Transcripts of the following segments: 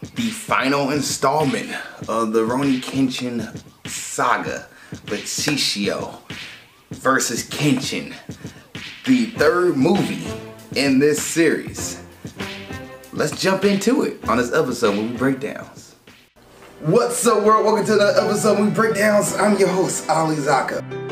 the final installment of the Rurouni Kenshin saga with Shishio versus Kenshin. The third movie in this series. Let's jump into it on this episode movie breakdowns. What's up world? Welcome to another episode movie breakdowns. I'm your host, Ali Zakka.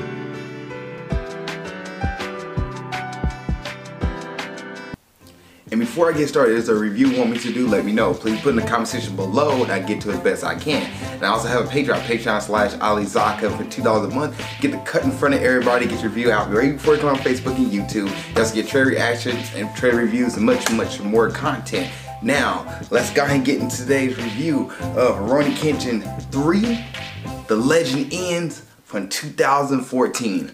Before I get started, there's a review you want me to do, let me know. Please put in the comment section below and I get to as best I can. And I also have a Patreon, Patreon slash Ali Zakka for $2 a month. Get the cut in front of everybody, get your review out right before it comes on Facebook and YouTube. You also get trade reactions and trade reviews and much, much more content. Now, let's go ahead and get into today's review of Rurouni Kenshin 3, The Legend Ends from 2014.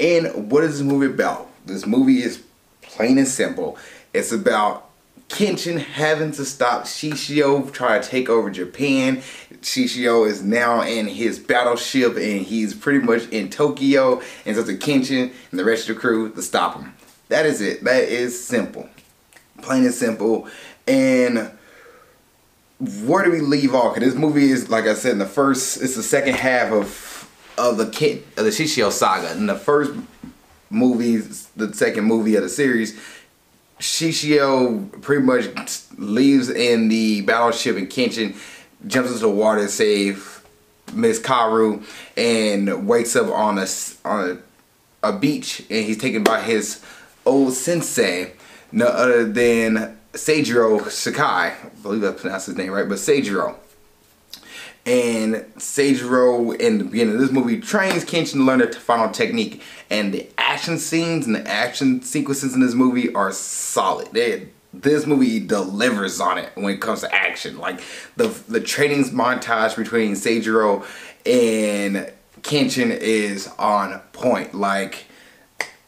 And what is this movie about? This movie is plain and simple. It's about Kenshin having to stop Shishio trying to take over Japan. Shishio is now in his battleship and he's pretty much in Tokyo and up to Kenshin and the rest of the crew to stop him. That is it. That is simple. Plain and simple. And where do we leave off? Cause this movie is, like I said, in the first, it's the second half of of the kid of the Shishio saga. In the first movie, the second movie of the series, Shishio pretty much leaves in the battleship and Kenshin jumps into the water to save Miss Kaoru and wakes up on a on a, a beach and he's taken by his old sensei, no other than Seijiro Sakai. I believe I pronounced his name right, but Seijiro. And Seijiro in the beginning of this movie trains Kenshin to learn the final technique. And the action scenes and the action sequences in this movie are solid. They, this movie delivers on it when it comes to action. Like the the training montage between Seijiro and Kenshin is on point. Like,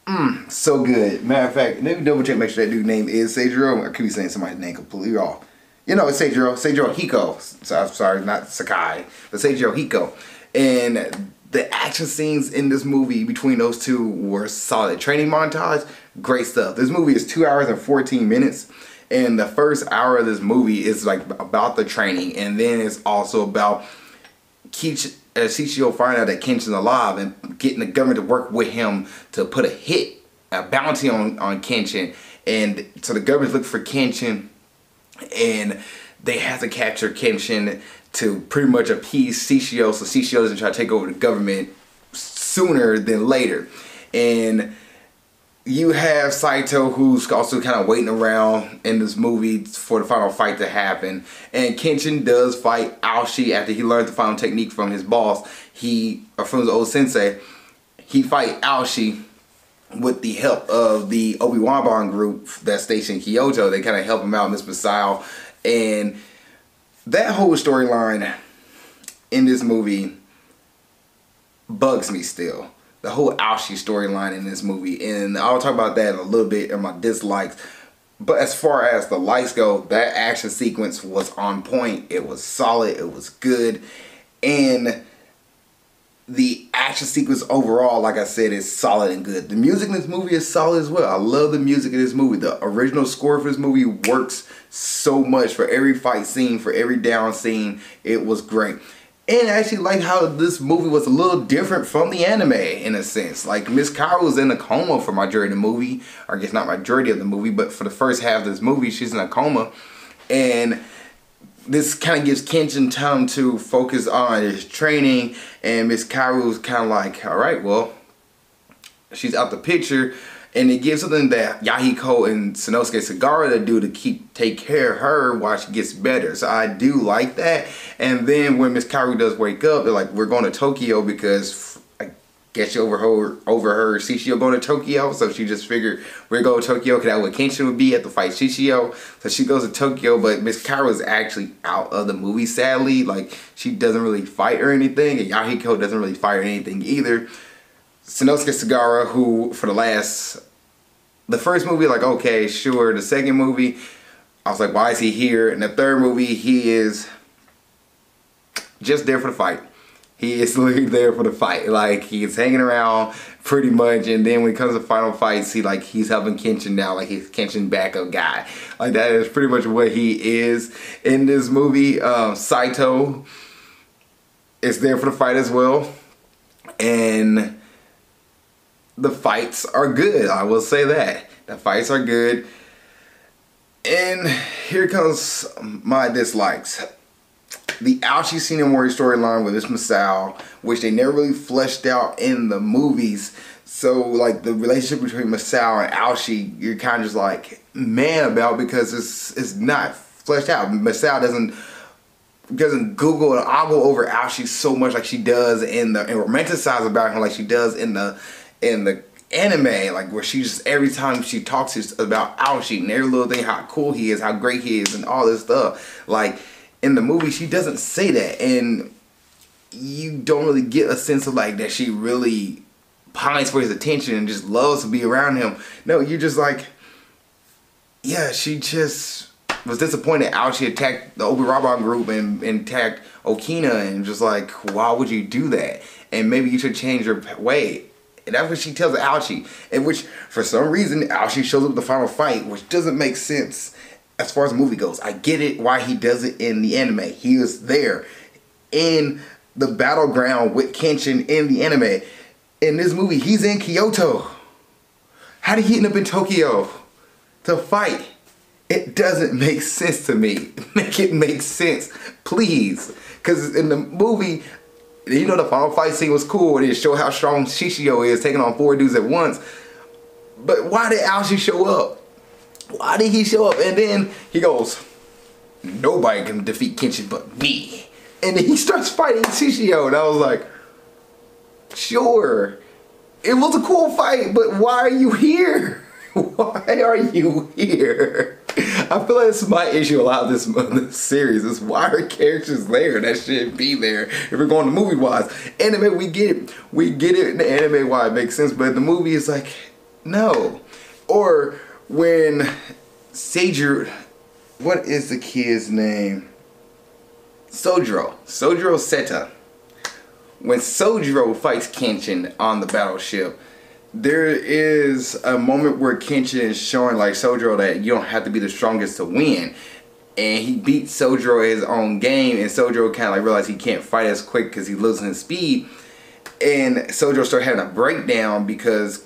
mm, so good. Matter of fact, let me double check, make sure that dude name is Seijiro. I could be saying somebody's name completely wrong. You know, it's Seijiro, Seijiro Hiko. So, I'm sorry, not Sakai, but Seijiro Hiko. And the action scenes in this movie between those two were solid. Training montage, great stuff. This movie is two hours and 14 minutes. And the first hour of this movie is like about the training. And then it's also about Kich, uh, Shishio finding out that Kenshin's alive and getting the government to work with him to put a hit, a bounty on, on Kenshin. And so the government's looking for Kenshin and they have to capture Kenshin to pretty much appease Shishio so Shishio doesn't try to take over the government sooner than later. And you have Saito who's also kind of waiting around in this movie for the final fight to happen. And Kenshin does fight Aoshi after he learned the final technique from his boss. He, or from his old sensei, he fight Aoshi with the help of the Obi-Wan group that's stationed in Kyoto. They kind of help him out, Miss Masao. And that whole storyline in this movie bugs me still. The whole Aoshi storyline in this movie. And I'll talk about that a little bit in my dislikes. But as far as the lights go, that action sequence was on point. It was solid. It was good. And the action sequence overall, like I said, is solid and good. The music in this movie is solid as well. I love the music in this movie. The original score for this movie works so much for every fight scene, for every down scene. It was great. And I actually like how this movie was a little different from the anime in a sense. Like Miss Kaoru was in a coma for majority of the movie. Or I guess not majority of the movie, but for the first half of this movie, she's in a coma. And this kind of gives Kenshin time to focus on his training and Miss Kaoru's kind of like, all right, well, she's out the picture and it gives something that Yahiko and Sanosuke Sagara to do to keep take care of her while she gets better. So I do like that. And then when Miss Kaoru does wake up, they're like, we're going to Tokyo because get you over her over her Shishio going to Tokyo. So she just figured we're going to Tokyo because that what Kenshin would be at the fight Shishio. So she goes to Tokyo, but Miss Kaoru is actually out of the movie, sadly. Like she doesn't really fight or anything, and Yahiko doesn't really fight or anything either. Sanosuke Sagara, who for the last the first movie, like okay, sure. The second movie, I was like, why is he here? And the third movie, he is just there for the fight He is literally there for the fight. Like he's hanging around pretty much, and then when it comes to final fights, he like he's helping Kenshin now. Like he's Kenshin backup guy. Like that is pretty much what he is in this movie. Um, Saito is there for the fight as well, and the fights are good. I will say that the fights are good. And here comes my dislikes. The Senior Warrior storyline with this Masao, which they never really fleshed out in the movies. So like the relationship between Masao and Aoshi, you're kind of just like man about because it's it's not fleshed out. Masao doesn't doesn't Google and ogle over Aoshi so much like she does in the and romanticize about him like she does in the in the anime, like where she just every time she talks about Aoshi and every little thing, how cool he is, how great he is, and all this stuff. Like in the movie, she doesn't say that, and you don't really get a sense of like that she really pines for his attention and just loves to be around him. No, you're just like, yeah, she just was disappointed how she attacked the Obi-Wan group and, and attacked Okina and just like, why would you do that? And maybe you should change your way. And that's what she tells Aoshi. And which, for some reason, Aoshi shows up the final fight, which doesn't make sense as far as the movie goes. I get it why he does it in the anime. He is there in the battleground with Kenshin in the anime. In this movie, he's in Kyoto. How did he end up in Tokyo to fight? It doesn't make sense to me. Make it make sense, please. Because in the movie, you know the final fight scene was cool. It showed how strong Shishio is, taking on four dudes at once. But why did Aoshi show up? Why did he show up? And then he goes, nobody can defeat Kenshin but me. And then he starts fighting Shishio. And I was like, sure. It was a cool fight, but why are you here? Why are you here? I feel like this is my issue a lot of this, this series is why are characters there that shouldn't be there if we're going to movie wise. Anime, we get it. We get it in the anime why it makes sense, but the movie is like, no. Or when Seijiro, what is the kid's name? Sojiro. Sojiro Seta. When Sojiro fights Kenshin on the battleship, there is a moment where Kenshin is showing like Sojiro that you don't have to be the strongest to win. And he beats Sojiro his own game and Sojiro kind of like realizes he can't fight as quick because he losing his speed. And Sojiro started having a breakdown because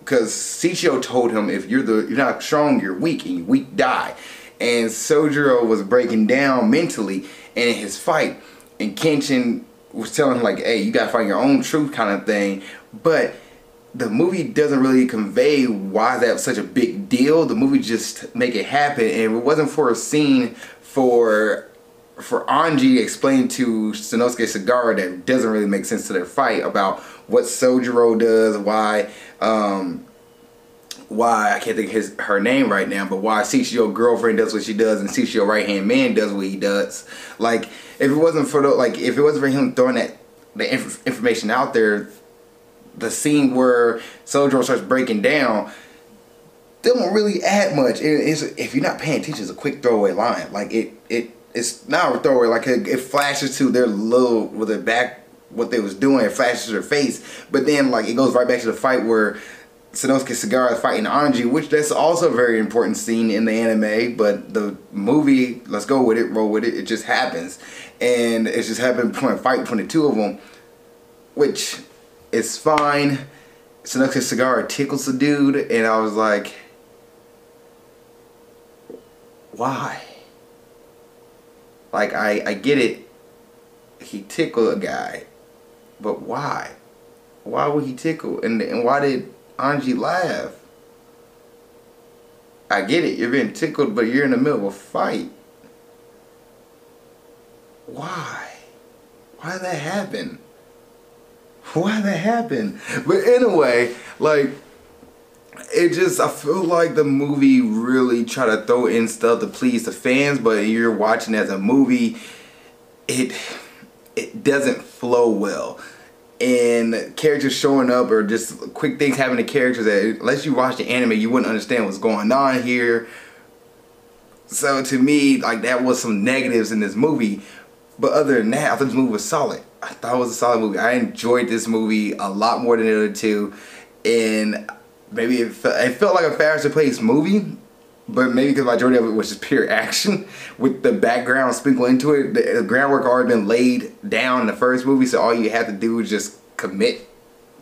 because Shishio told him if you're the you're not strong, you're weak and you weak die. And Sojiro was breaking down mentally in his fight. And Kenshin was telling him like, hey, you gotta find your own truth kind of thing. But the movie doesn't really convey why that's such a big deal. The movie just make it happen, and it wasn't for a scene for for Anji explain to Sanosuke Sagara that doesn't really make sense to their fight about what Sojiro does, why um, why I can't think of his her name right now, but why Shishio girlfriend does what she does and Shishio right hand man does what he does. Like if it wasn't for the like if it wasn't for him throwing that the inf information out there, the scene where Sojiro starts breaking down, they don't really add much. It, if you're not paying attention, it's a quick throwaway line. Like it, it, it's not a throwaway. Like it, it flashes to their little with their back, what they was doing. It flashes to their face, but then like it goes right back to the fight where Sanosuke Sagara is fighting Anji, which that's also a very important scene in the anime. But the movie, let's go with it, roll with it. It just happens, and it's just happened between a fight between the two of them, which it's fine. Sanosuke Sagara tickles the dude, and I was like, why? Like, I, I get it. He tickled a guy, but why? Why would he tickle? And, and why did Anji laugh? I get it, you're being tickled, but you're in the middle of a fight. Why? Why did that happen? why did that happen? But anyway, like it just I feel like the movie really try to throw in stuff to please the fans, but you're watching as a movie, it it doesn't flow well. And characters showing up or just quick things happening to characters that unless you watch the anime you wouldn't understand what's going on here. So to me, like that was some negatives in this movie. But other than that, I thought this movie was solid. I thought it was a solid movie. I enjoyed this movie a lot more than the other two, and maybe it felt, it felt like a faster paced movie, but maybe because the majority of it was just pure action with the background sprinkled into it. The, groundwork already been laid down in the first movie, so all you have to do is just commit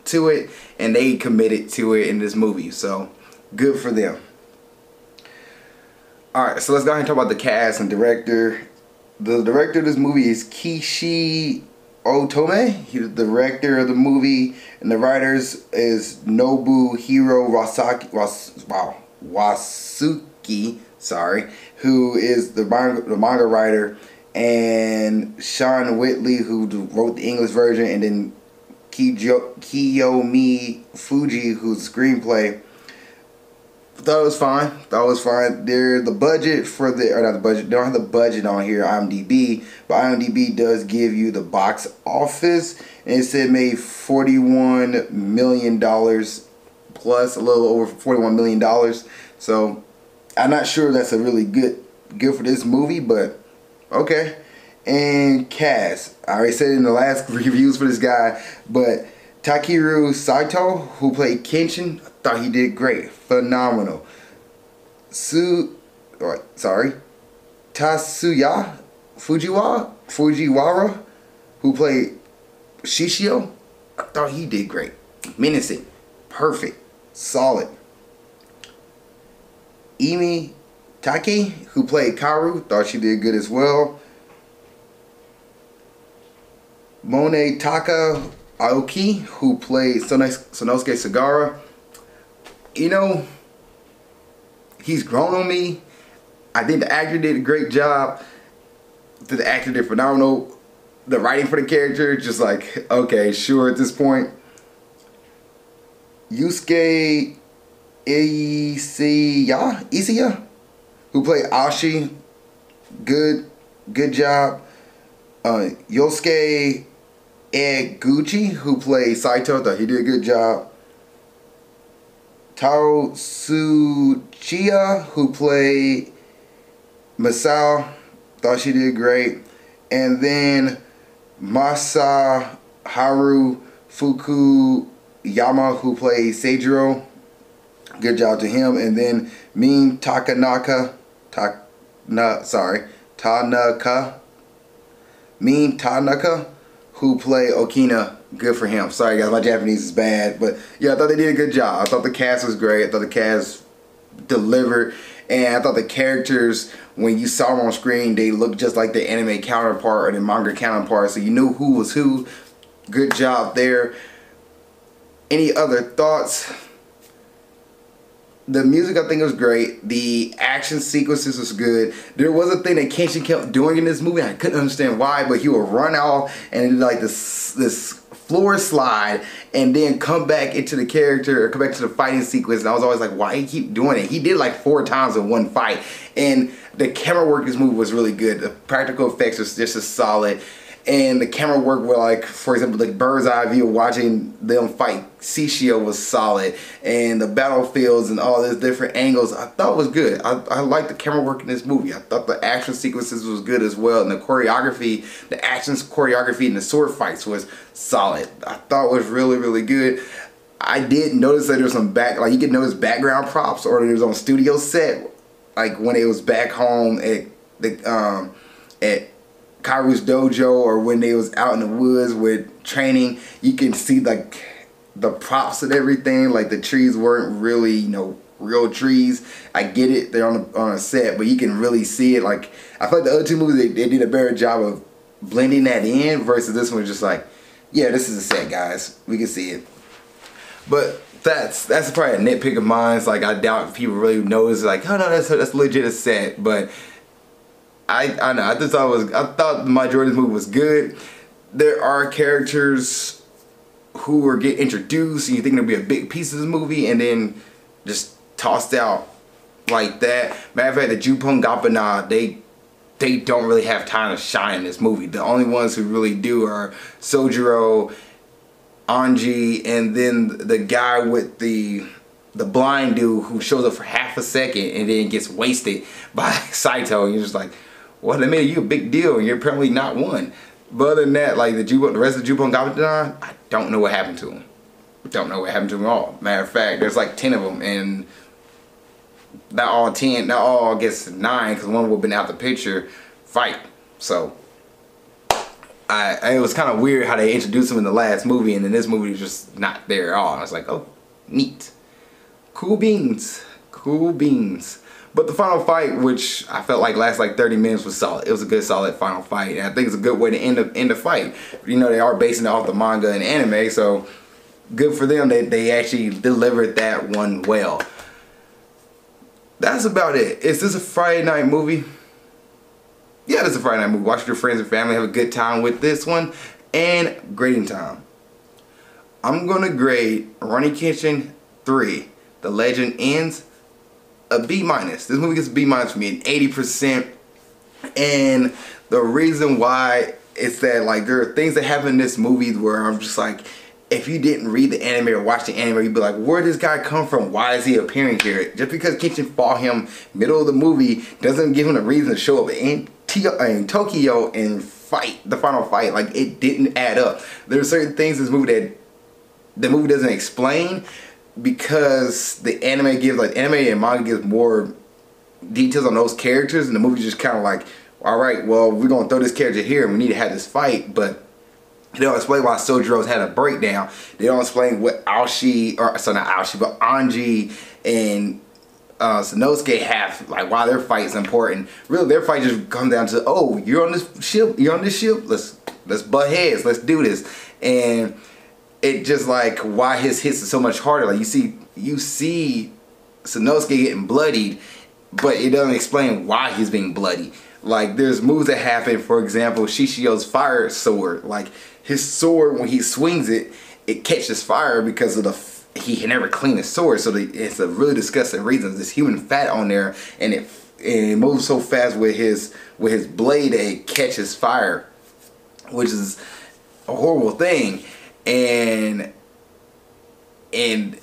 to it, and they committed to it in this movie. So good for them. Alright, so let's go ahead and talk about the cast and director. The director of this movie is Kishi Otome. He's the director of the movie, and the writers is Nobuhiro Wasaki, Was, wow, Wasuki, sorry, who is the manga, the manga writer, and Sean Whitley, who wrote the English version, and then Kiyo, Kiyomi Fujii, who's screenplay it was fine. It was fine. There, the budget for the or not the budget. They don't have the budget on here. IMDb, but IMDb does give you the box office, and it said made forty one million dollars plus, a little over forty one million dollars. So, I'm not sure that's a really good good for this movie, but okay. And cast, I already said in the last reviews for this guy, but Takeru Saito, who played Kenshin, thought he did great. Phenomenal. Su, or, sorry, Tatsuya Fujiwara, Fujiwara, who played Shishio, I thought he did great. Menacing, perfect, solid. Emi Takei, who played Kaoru, thought she did good as well. Munetaka Aoki, who played Sanosuke Sagara, you know, he's grown on me. I think the actor did a great job. The actor did phenomenal. The writing for the character, just like, okay, sure at this point. Yusuke Isiya, Isiya, who played Aoshi, good, good job. Uh, Yosuke Eguchi, who played Saito, thought he did a good job. Tao Tsuchiya, who played Masao, thought she did great. And then Masa Haru Fukuyama, who played Seijiro. Good job to him. And then Min Takanaka, Ta, na, sorry, Tanaka, Min Tanaka, who played Okina good for him. Sorry guys, my Japanese is bad, but yeah, I thought they did a good job. I thought the cast was great. I thought the cast delivered, and I thought the characters, when you saw them on screen, they looked just like the anime counterpart or the manga counterpart, so you knew who was who. Good job there. Any other thoughts? The music I think was great. The action sequences was good. There was a thing that Kenshin kept doing in this movie. I couldn't understand why, but he would run off and like this this floor slide and then come back into the character or come back to the fighting sequence. And I was always like, why he keep doing it? He did like four times in one fight. And the camera work in this movie was really good. The practical effects was just as solid and the camera work where like for example the bird's eye view watching them fight Shishio was solid. And the battlefields and all these different angles I thought was good. I, I liked the camera work in this movie. I thought the action sequences was good as well. And the choreography the actions choreography and the sword fights was solid. I thought was really really good. I did notice that there's some back like you could notice background props or there's on studio set like when it was back home at the um at Kaoru's dojo or when they was out in the woods with training, you can see like the props and everything. Like the trees weren't really, you know, real trees. I get it, they're on a, on a set, but you can really see it. Like I feel like the other two movies they, they did a better job of blending that in versus this one just like, yeah, this is a set, guys. We can see it. But that's that's probably a nitpick of mine. It's like I doubt people really notice like, oh no, that's that's legit a set. But I I know I just thought was I thought the majority movie was good. There are characters who are get introduced and you think it'll be a big piece of the movie and then just tossed out like that. Matter of fact, the Juppongatana, they they don't really have time to shine in this movie. The only ones who really do are Sojiro, Anji, and then the guy with the the blind dude who shows up for half a second and then gets wasted by Saito. And you're just like, well, they made you a big deal and you're apparently not one. But other than that, like the Jubo, the rest of the Jubo and Gabadon, I don't know what happened to them. Don't know what happened to them all. Matter of fact, there's like 10 of them and not all 10, not all I guess nine because one would have been out the picture fight. So I, it was kind of weird how they introduced him in the last movie and then this movie was just not there at all. I was like, oh, neat. Cool beans. Cool beans. But the final fight, which I felt like last like 30 minutes, was solid. It was a good, solid final fight. And I think it's a good way to end the, end the fight. You know, they are basing it off the manga and anime, so good for them. They, they actually delivered that one well. That's about it. Is this a Friday night movie? Yeah, it's a Friday night movie. Watch your friends and family. Have a good time with this one. And grading time. I'm going to grade Rurouni Kenshin 3. The Legend Ends a B minus. This movie gets a B minus for me, an 80%. And the reason why is that like there are things that happen in this movie where I'm just like, if you didn't read the anime or watch the anime, you'd be like, where does this guy come from? Why is he appearing here? Just because Kenshin fought him middle of the movie doesn't give him a reason to show up in, in Tokyo and fight the final fight. Like it didn't add up. There are certain things in this movie that the movie doesn't explain because the anime gives like anime and manga gives more details on those characters and the movie just kind of like all right well we're gonna throw this character here and we need to have this fight but they don't explain why Sojiro's had a breakdown. They don't explain what Aoshi, or sorry not Aoshi, but Anji and uh, Sanosuke have, like why their fight is important. Really, their fight just comes down to, oh, you're on this ship, you're on this ship, let's let's butt heads, let's do this. And it just like why his hits are so much harder. Like you see, you see Sanosuke getting bloodied, but it doesn't explain why he's being bloody. Like there's moves that happen. For example, Shishio's fire sword. Like his sword when he swings it, it catches fire because of the he can never clean his sword. So the, it's a really disgusting reason. There's human fat on there, and it and it moves so fast with his with his blade that it catches fire, which is a horrible thing and and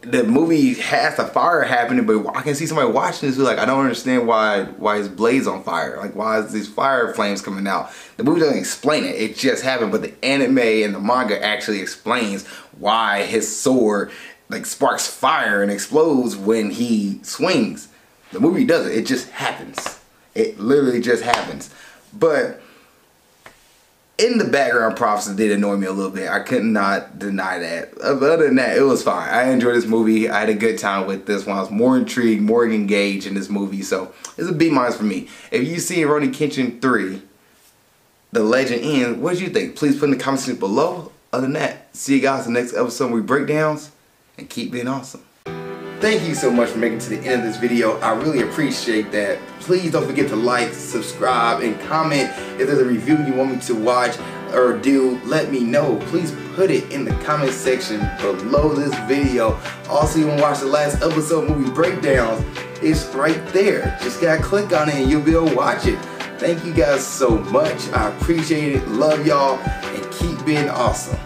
the movie has a fire happening, but I can see somebody watching this who's like, I don't understand why why his blade's on fire. Like why is these fire flames coming out? The movie doesn't explain it. It just happened, but the anime and the manga actually explains why his sword like sparks fire and explodes when he swings. The movie doesn't. It just happens. It literally just happens. But in the background props did annoy me a little bit. I could not deny that. Other than that, it was fine. I enjoyed this movie. I had a good time with this one. I was more intrigued, more engaged in this movie. So it's a B minus for me. If you see Rurouni Kenshin 3, The Legend Ends, what did you think? Please put in the comments below. Other than that, see you guys in the next episode we breakdowns and keep being awesome. Thank you so much for making it to the end of this video. I really appreciate that. Please don't forget to like, subscribe, and comment. If there's a review you want me to watch or do, let me know. Please put it in the comment section below this video. Also, you want to watch the last episode movie breakdowns, it's right there. Just gotta click on it and you'll be able to watch it. Thank you guys so much. I appreciate it. Love y'all and keep being awesome.